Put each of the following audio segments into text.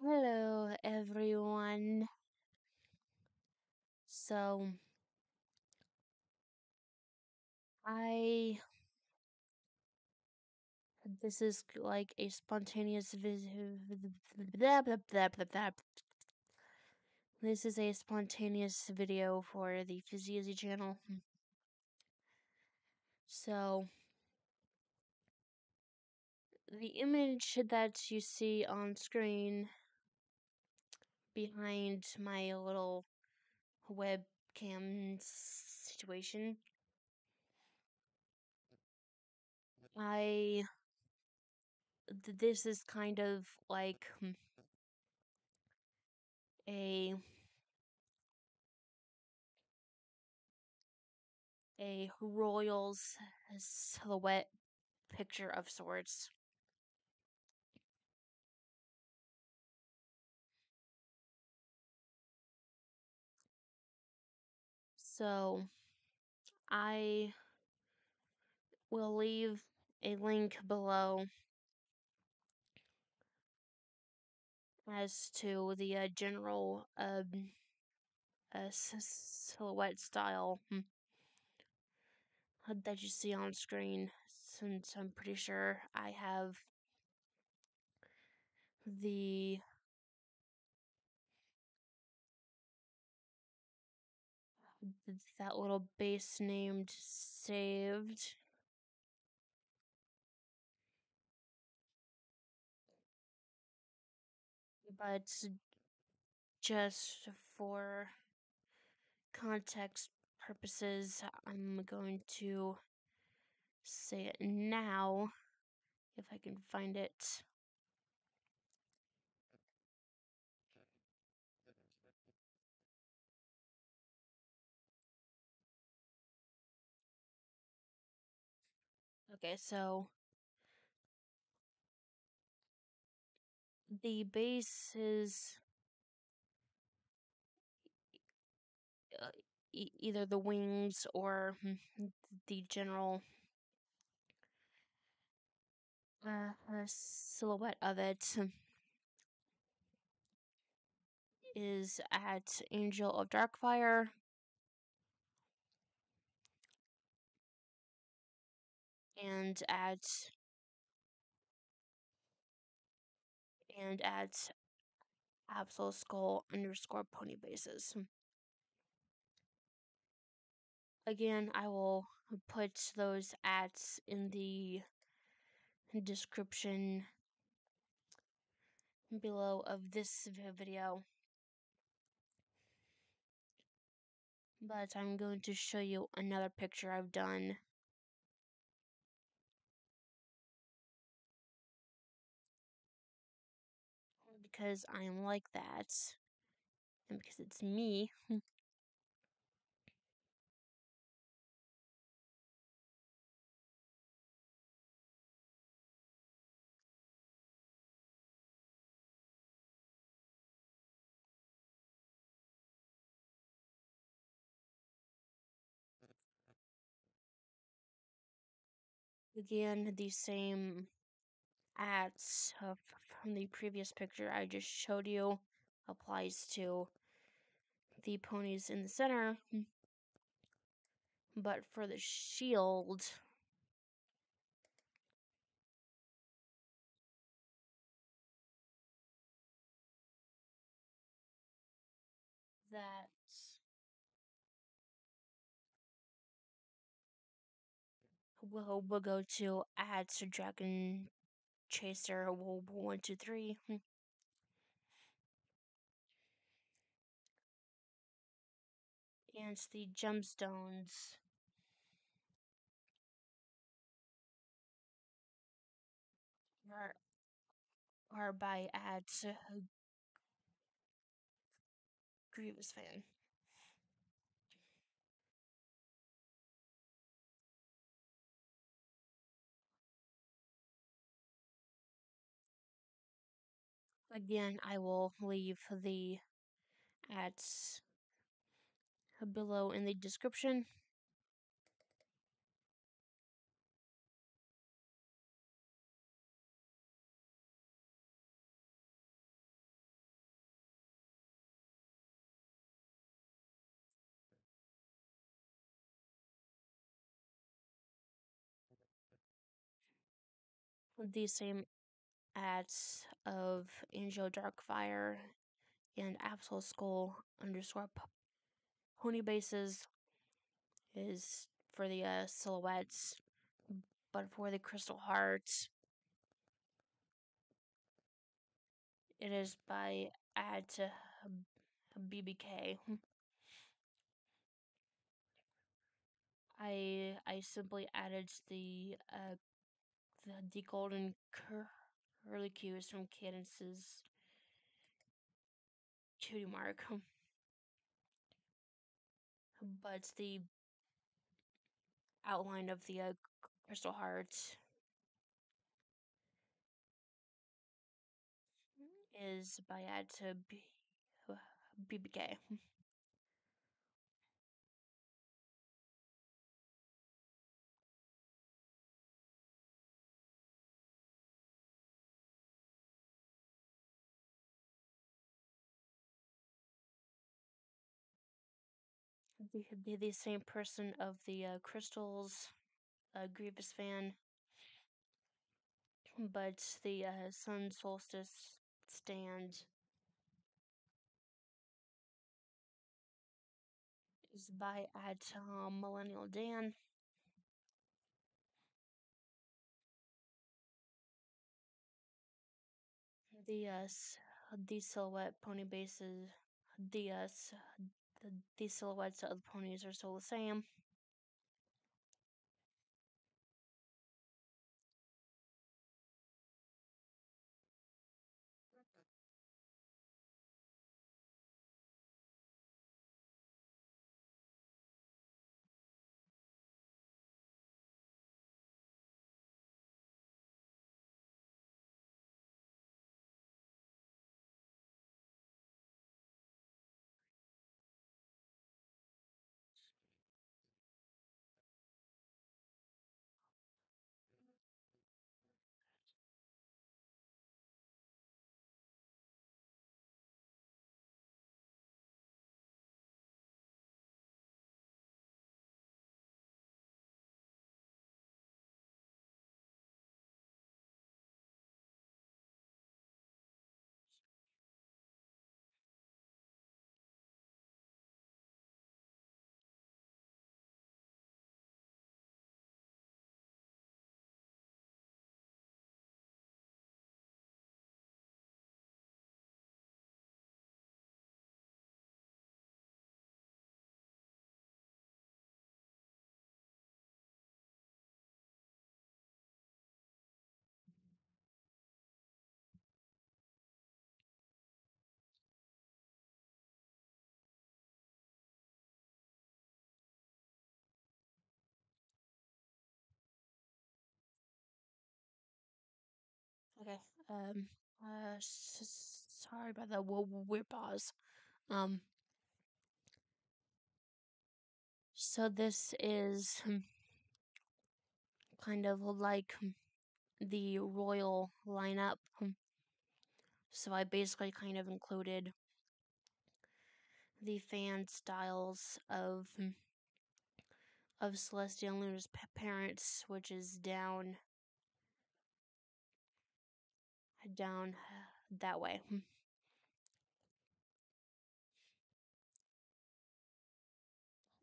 Hello, everyone. So, I. This is like a spontaneous vis- blah, blah, blah, blah, blah. This is a spontaneous video for the Fizzy Izzy channel. So, the image that you see on screen behind my little webcam situation, I. th- This is kind of like hmm, a a Royals silhouette picture of sorts. So I will leave a link below as to the uh, general um, uh, silhouette style hmm, that you see on screen, since I'm pretty sure I have the that little base named saved. But just for context purposes, I'm going to say it now if I can find it. Okay, so the base is uh, e- either the wings or mm, the general uh, uh, silhouette of it is at Angel of Darkfire and at and at Absol Skull underscore pony bases. Again, I will put those ads in the description below of this video. But I'm going to show you another picture I've done. Because I am like that. And because it's me. Again, the same ads uh, from the previous picture I just showed you applies to the ponies in the center. But for the shield, that will will go to add to Dragon Chaser one two three. And the gemstones are are by ads uh, Grievous fan. Again, I will leave the ads below in the description. the same ads of Angel Darkfire and Absol Skull underscore pony bases is for the uh, silhouettes, but for the crystal hearts, it is by add to BBK. I I simply added the uh the, the golden cur- curly cues from Cadance's cutie mark, but the outline of the uh, crystal heart is by add to B- BBK. The, the, the same person of the uh, crystals, uh, Grievous fan, but the uh, sun solstice stand is by at um, Millennial Dan. The uh, the silhouette pony bases, the uh, the, silhouettes of the ponies are still the same. Okay. Um. Uh. S- sorry about that. We'll, weird pause. Um. So this is hmm, kind of like hmm, the royal lineup. Hmm. So I basically kind of included the fan styles of of Celestia Luna's parents, which is down down that way. Hmm.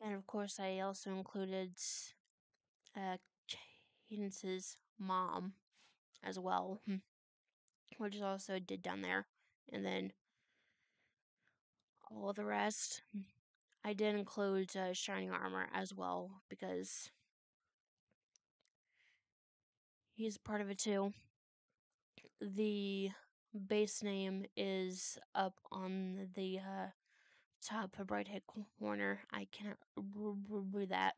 And of course, I also included uh, Cadance's mom as well, hmm, which is also did down there. And then all the rest, hmm, I did include uh, Shining Armor as well because he's part of it too. The base name is up on the uh, top right hand corner. I can't read that.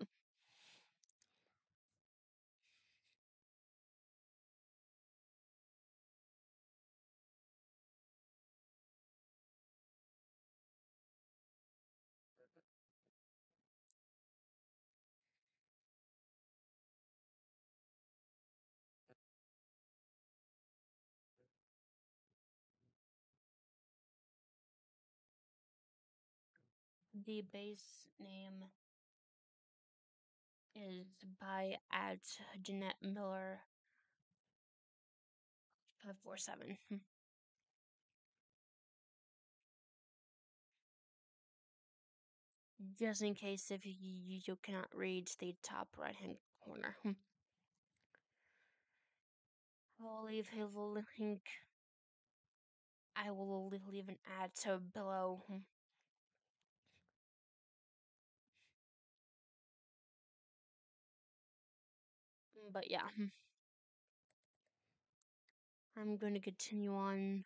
The base name is by at Jeanette Miller five four seven. Hmm. Just in case if you, you cannot read the top right hand corner. Hmm. I'll leave a link. I will leave an ad to below. Hmm. But yeah. I'm going to continue on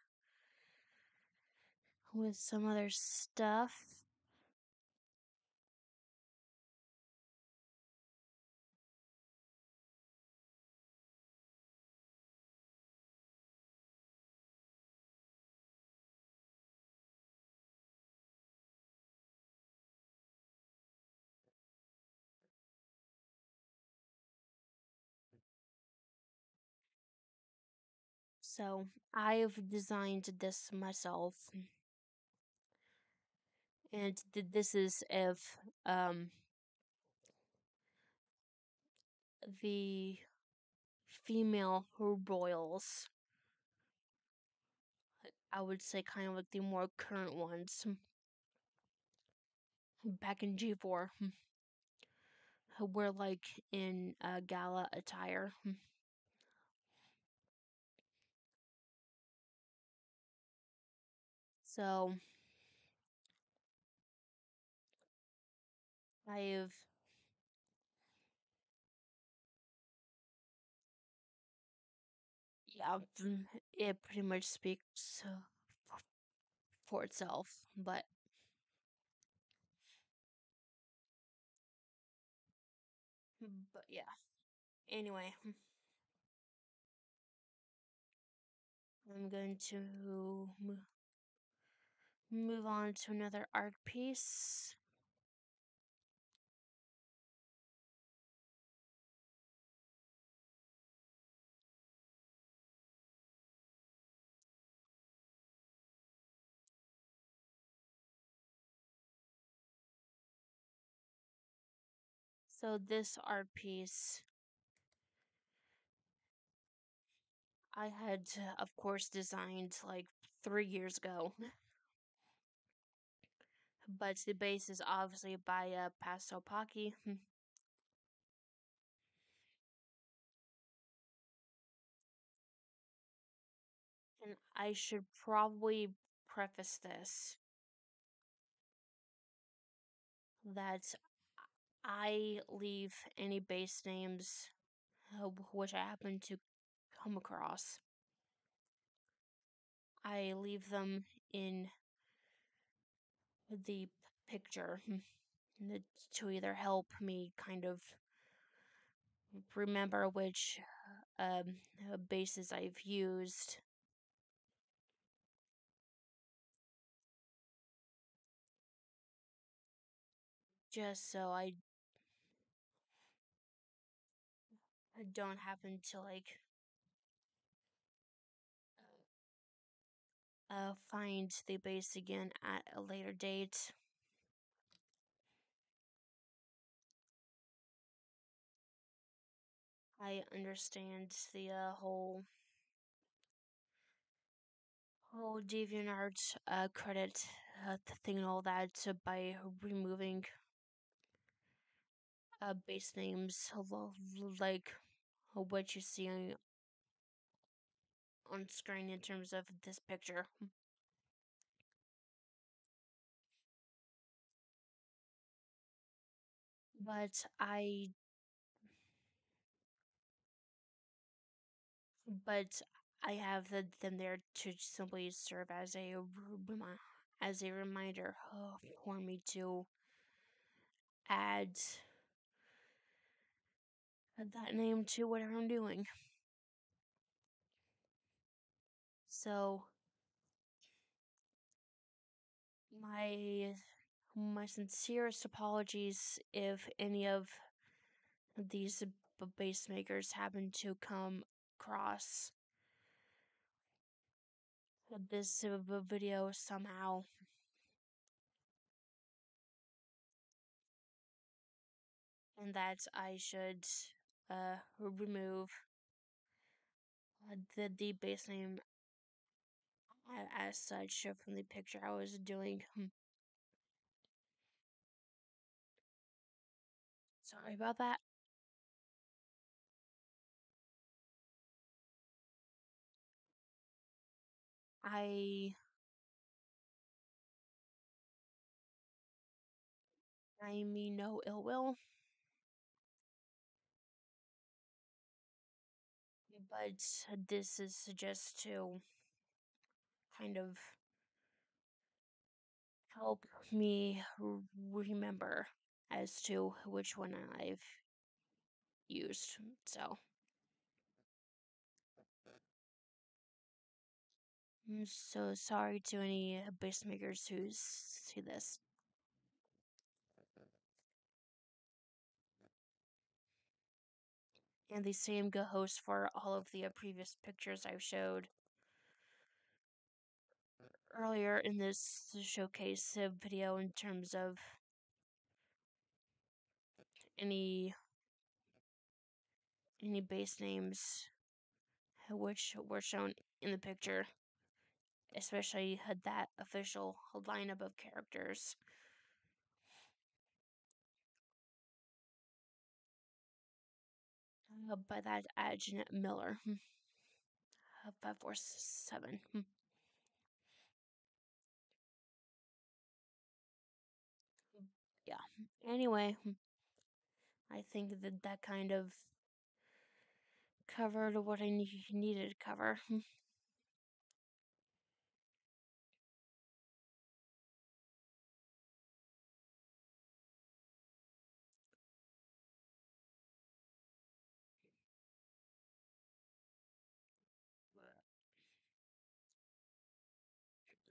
with some other stuff. So I've designed this myself. And this is if um, the female who royals, I would say kind of like the more current ones, back in G4, were like in uh, gala attire. So I've yeah, it pretty much speaks uh, for itself, but but yeah. Anyway, I'm going to move on to another art piece. So this art piece I had, of course, designed like three years ago. But the base is obviously by uh, Pastel Pocky. and I should probably preface this that I leave any base names which I happen to come across. I leave them in the picture to either help me kind of remember which um, bases I've used. Just so I don't happen to like uh, find the base again at a later date. I understand the uh, whole whole DeviantArt uh, credit uh, thing and all that so by removing uh, base names like what you see on, screen in terms of this picture. But I but I have the, them there to simply serve as a as a reminder uh, for me to add that name to whatever I'm doing. So my my sincerest apologies if any of these base makers happen to come across this video somehow. And that I should uh, remove uh, the the base name as such from the picture I was doing. Hmm. Sorry about that. I I mean no ill will, but this is just to kind of help me remember as to which one I've used. So, I'm so sorry to any base makers who see this. And the same goes for all of the uh, previous pictures I've showed earlier in this showcase video in terms of any any base names which were shown in the picture, especially had that official lineup of characters. Uh, by that Agent Miller. Hmm. Uh, 547. Anyway, hmm, I think that that kind of covered what I ne- needed to cover. Hmm.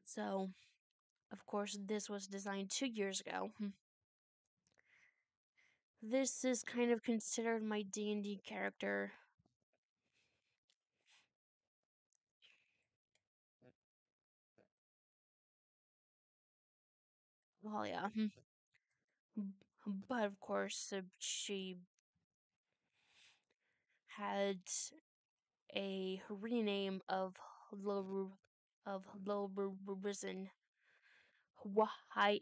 So, of course, this was designed two years ago. This is kind of considered my D&D character. Well, yeah. hmm. But of course, uh, she had a rename of low of low risen Y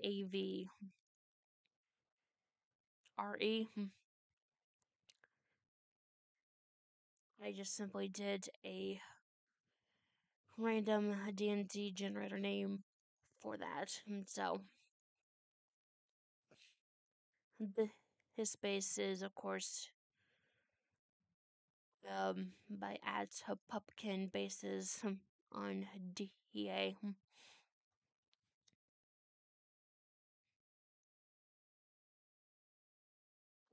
A V R E. Hmm. I just simply did a random D&D generator name for that. And so the his space is of course um by ads pumpkin bases hmm, on DEA.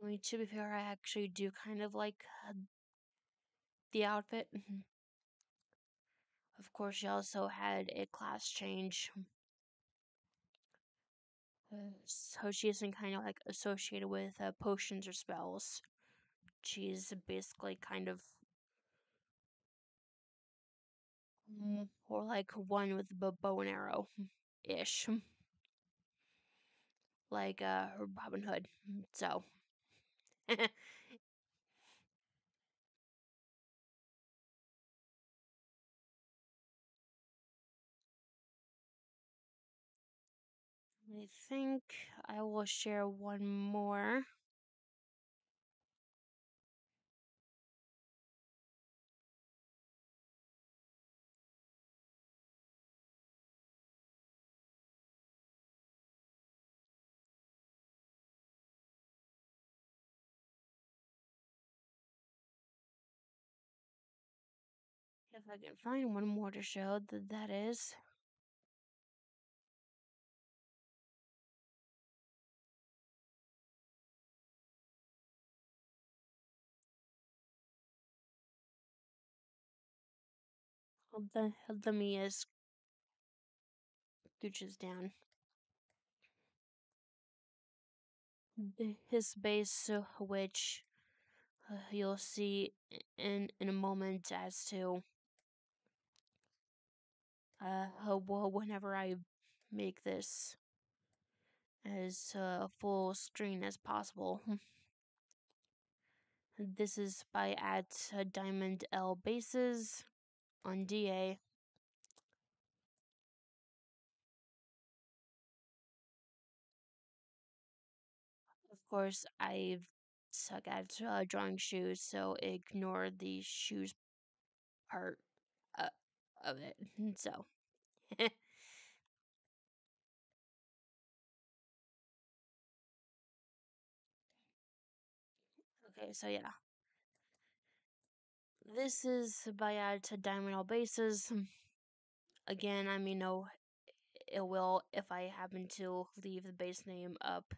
I mean, to be fair, I actually do kind of like uh, the outfit. Mhm. Of course, she also had a class change. Uh, so she isn't kind of like associated with uh, potions or spells. She's basically kind of mm, or like one with a bow and arrow ish. Like uh, Robin Hood. So. I think I will share one more. If I can find one more to show that that is. Hold the hold the Mia's gooches down. His base, uh, which uh, you'll see in in a moment as to uh whenever I make this as uh, full screen as possible. This is by at uh, Diamond L Bases. on DA. Of course, I suck at uh, drawing shoes, so ignore the shoes part uh, of it. So. okay, so yeah. This is by add to diamond all bases. Again, I mean, no it will if I happen to leave the base name up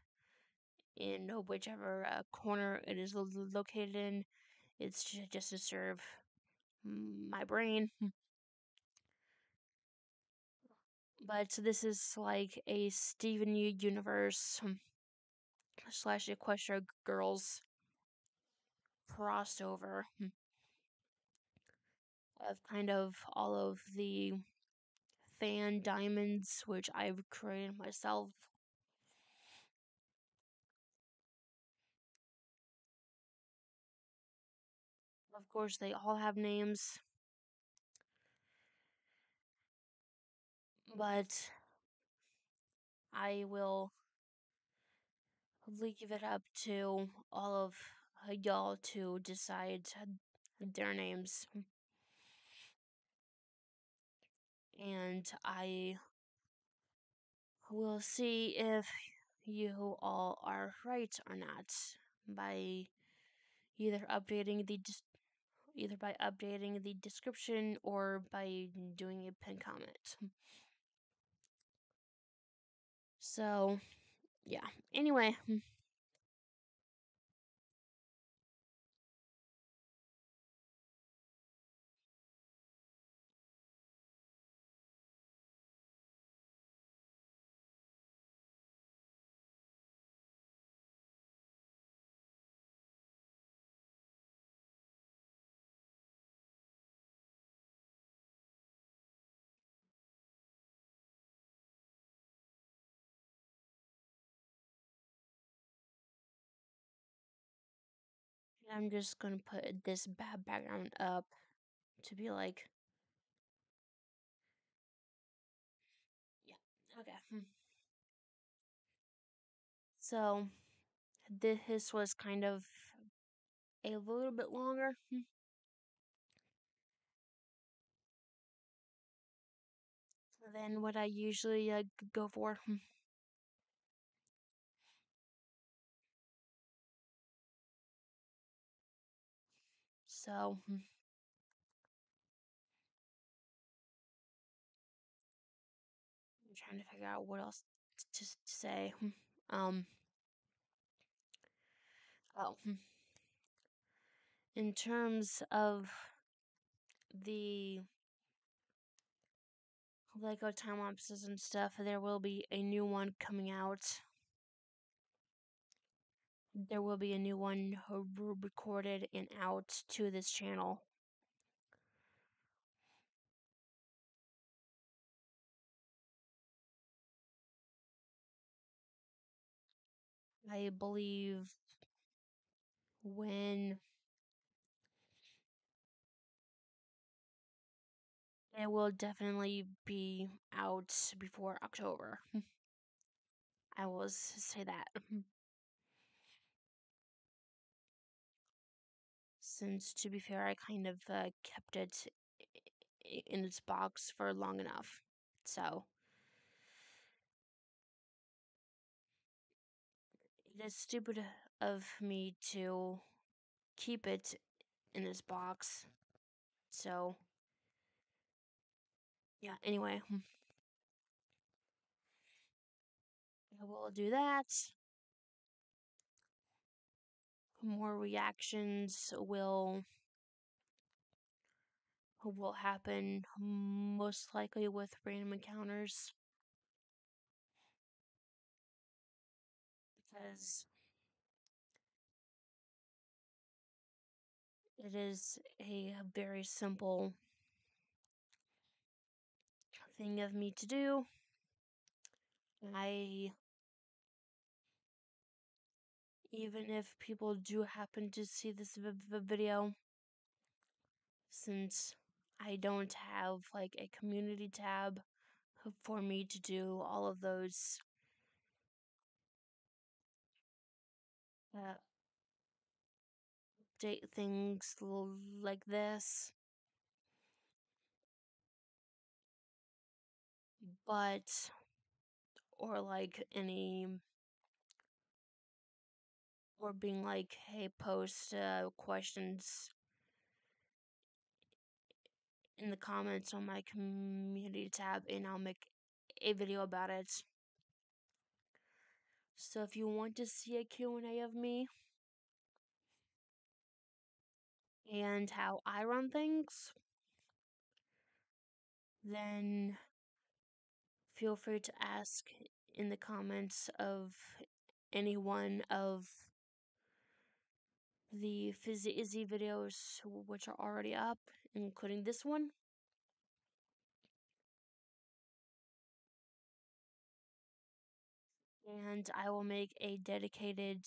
in whichever uh, corner it is located in. It's just to serve my brain. But this is like a Steven Universe hmm, slash Equestria Girls crossover hmm, of kind of all of the fan diamonds which I've created myself. Of course, they all have names. But I will leave it up to all of y'all to decide their names. And I will see if you all are right or not by either updating the either by updating the description or by doing a pin comment. So, yeah. Anyway, hmm. I'm just gonna put this bad background up to be like, yeah, okay. Hmm. So, this was kind of a little bit longer. Hmm. Than what I usually uh, go for. So, hmm. I'm trying to figure out what else to, to say. Hmm, um, oh, hmm. in terms of the Lego time lapses and stuff, there will be a new one coming out. There will be a new one recorded and out to this channel. I believe when it will definitely be out before October. I will say that. Since, to be fair, I kind of uh, kept it in its box for long enough. So, it is stupid of me to keep it in this box. So, yeah, anyway. I will do that. More reactions will will happen most likely with random encounters. Because it is a very simple thing of me to do. I even if people do happen to see this video since I don't have like a community tab for me to do all of those uh, date things like this. But, or like any, or being like, hey, post uh, questions in the comments on my community tab and I'll make a video about it. So if you want to see a Q&A of me and how I run things, then feel free to ask in the comments of any one of the Fizzy Izzy videos which are already up, including this one. And I will make a dedicated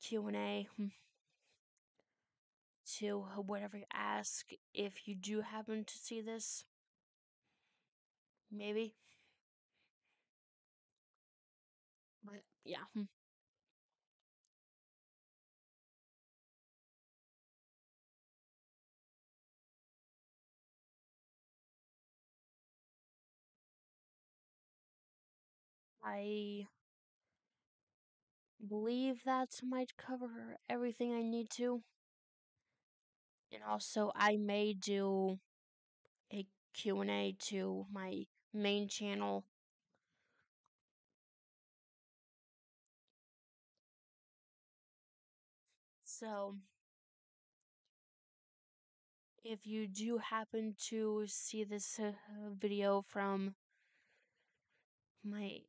Q&A hmm, to whatever you ask if you do happen to see this. Maybe. But yeah. Hmm. I believe that might cover everything I need to. And also I may do a Q&A to my main channel. So if you do happen to see this uh, video from my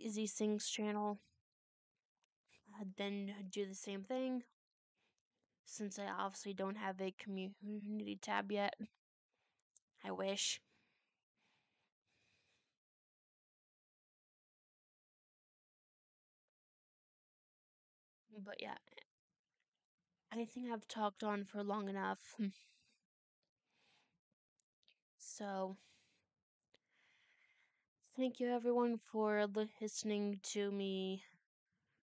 Izzy Sings channel, uh, then do the same thing. Since I obviously don't have a community tab yet, I wish. But yeah, I think I've talked on for long enough. So, thank you everyone for listening to me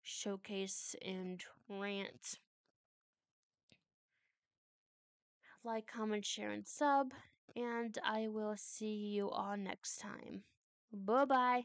showcase and rant. Like, comment, share, and sub. And I will see you all next time. Bye bye.